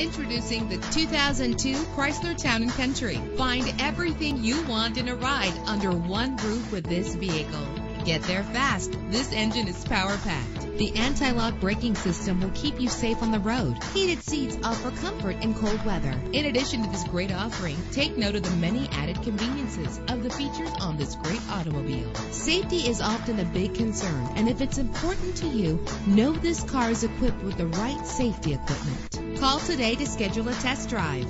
Introducing the 2002 Chrysler Town & Country. Find everything you want in a ride under one roof with this vehicle. Get there fast. This engine is power packed. The anti-lock braking system will keep you safe on the road. Heated seats offer comfort in cold weather. In addition to this great offering, take note of the many added conveniences of the features on this great automobile. Safety is often a big concern, and if it's important to you, know this car is equipped with the right safety equipment. Call today to schedule a test drive.